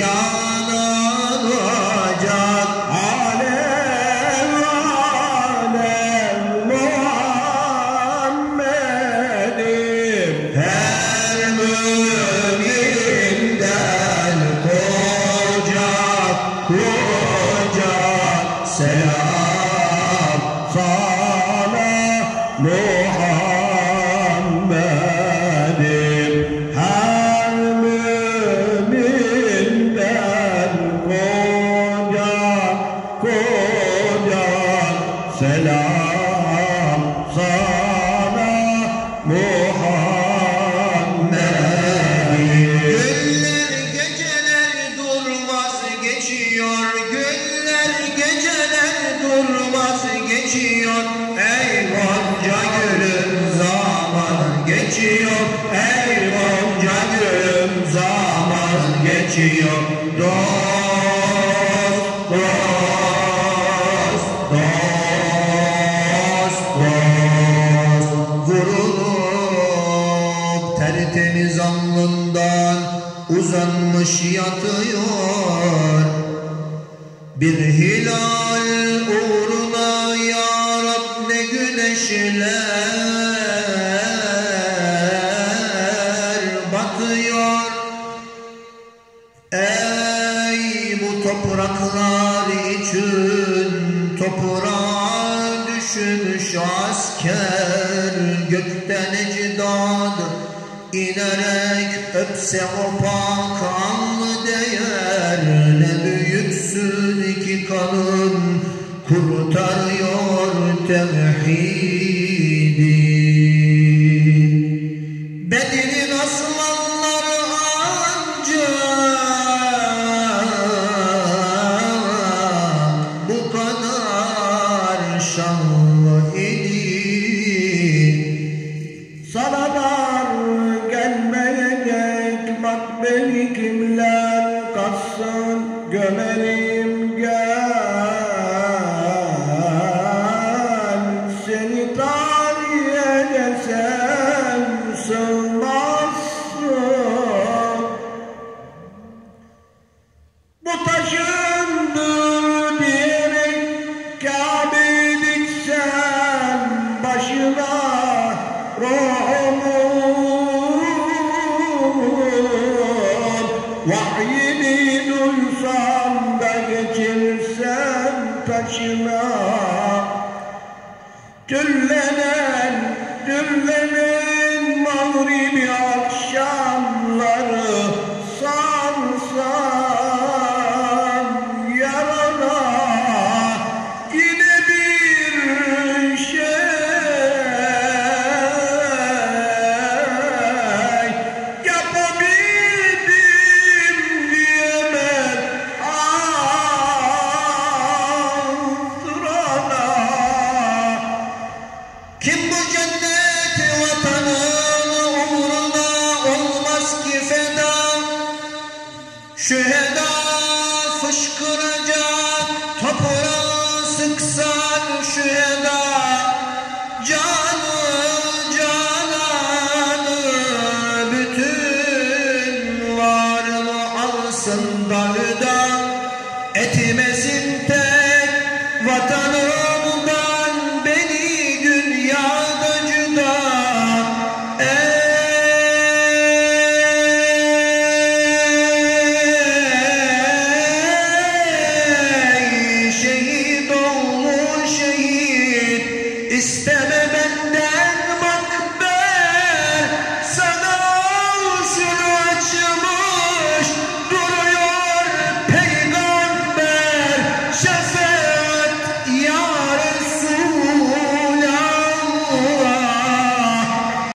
Alev alev Muhammed'im Her müminden kucak Dost, dost, dost, dost Vurulup tertemiz alnından uzanmış yatıyor. Bir hilal uğruna ya Rab ne güneşler topraklar için toprağa düşmüş asker gökten ecdad inerek öpse o pak anlı değer. Ne büyüksün ki kanın kurtarıyor tevhidi. Bedir'in aslanları şanlı idi. Sana dar gelmeyecek bak beni what you know. Ki feda Şüheda fışkıracak toprağa sıksan şüheda Canı cananı bütün varını alsın dalda